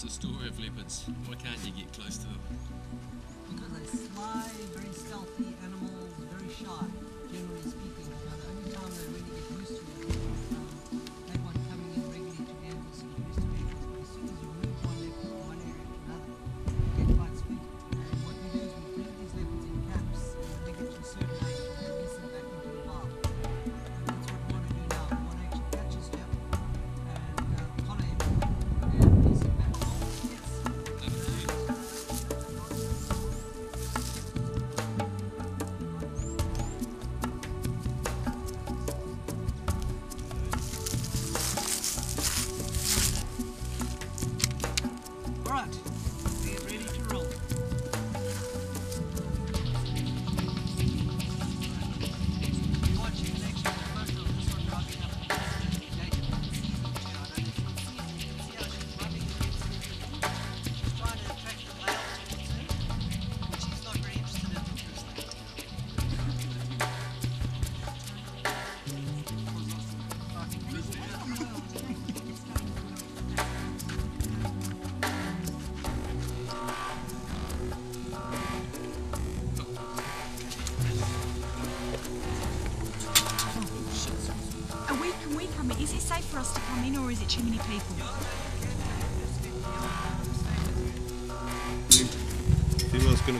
It's a story of leopards. Why can't you get close to them? Because they're sly, very stealthy animals, very shy, generally speaking. Now, the only time they really get used to it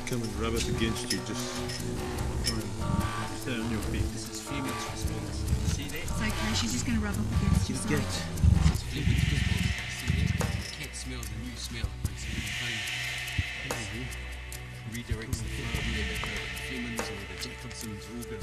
come and rub it against you, just stay on your feet. This is Flehmen's response. See that? It's okay, she's just going to rub up against your side. It's Phoebe's response. See that? The cat smells a new smell. It's a new home. Redirects the flow of the pheromones, the Jacobson's organ.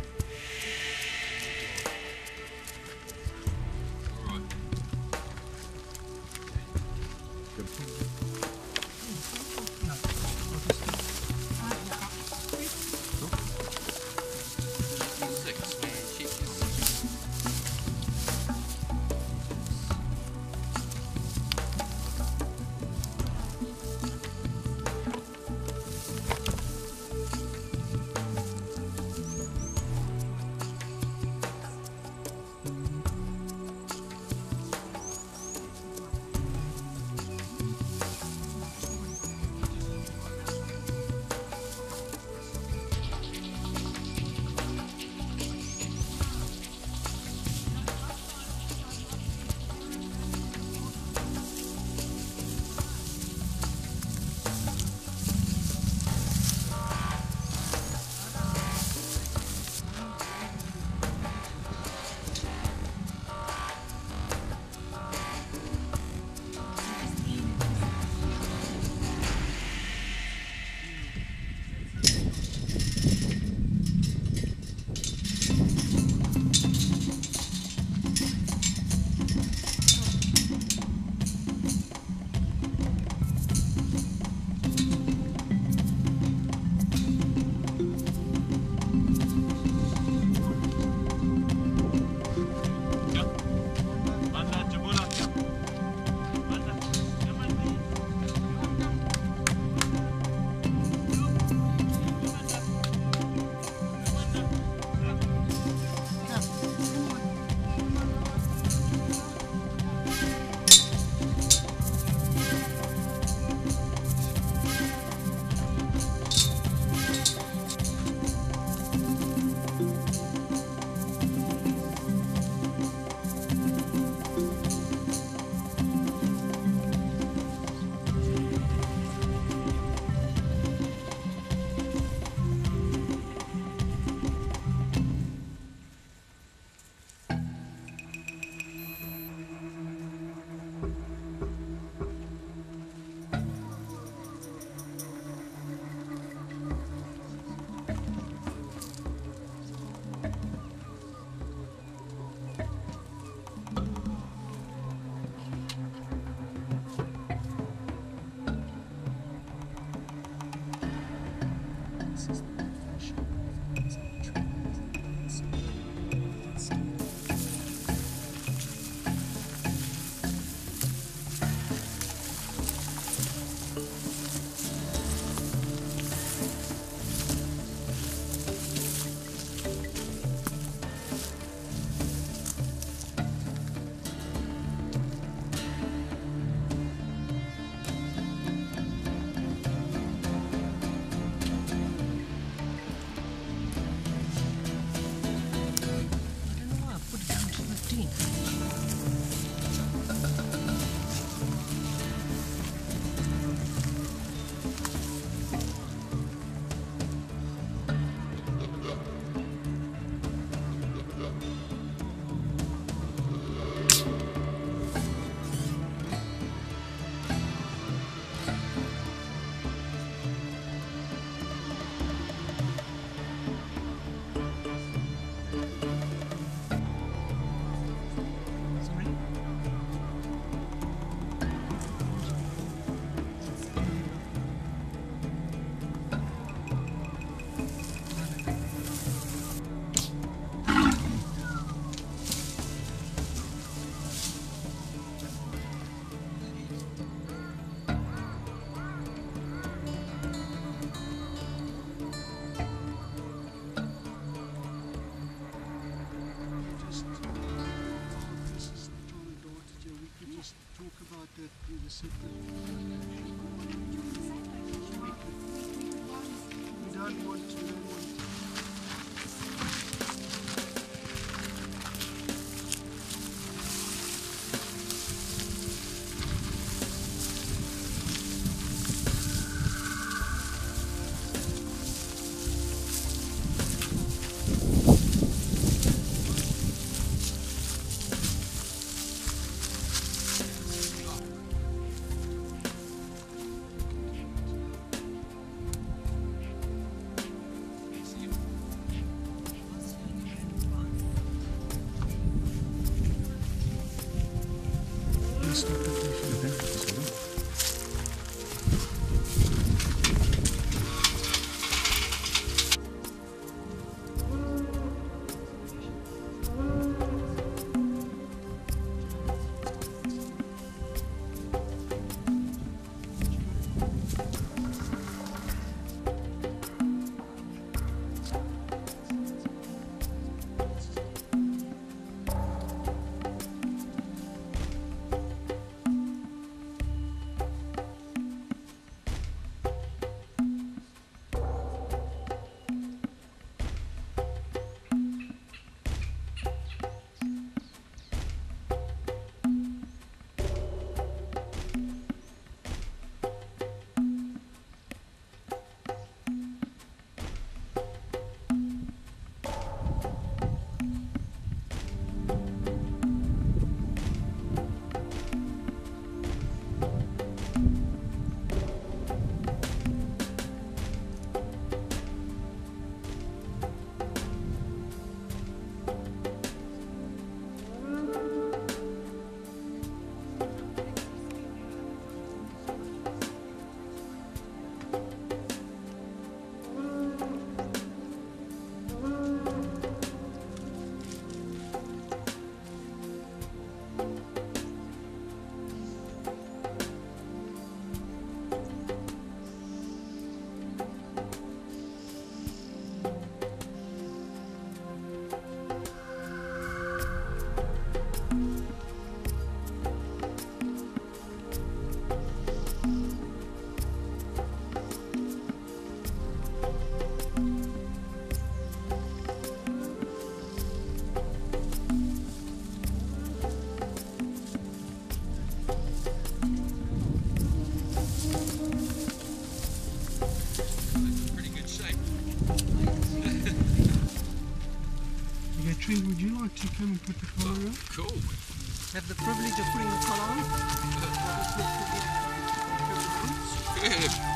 Good.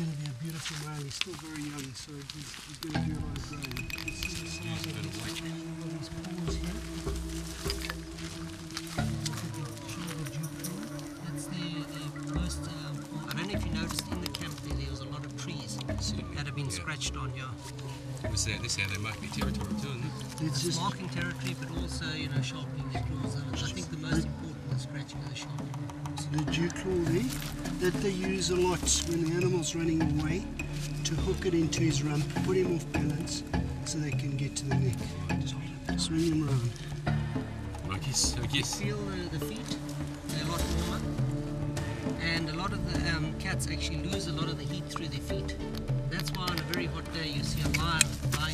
Male. He's still very young, so he's, he's going to do a lot of growing. You can see the size of of his paws here. Show the dew claw. That's the, the most. Um, I don't know if you noticed in the camp there, there was a lot of trees that have been yeah. scratched on here. This is this is how they mark their territory too, isn't it? It's It's just marking territory, but also you know sharpening their claws. And I think the most important is scratching of the sharpening. the dew claw there that they use a lot when the animal's running away to hook it into his rump, put him off balance so they can get to the neck. Swing him around. I guess I guess Feel the, the feet; they're a lot warmer. And a lot of the um, cats actually lose a lot of the heat through their feet. That's why on a very hot day you see a lion lying with his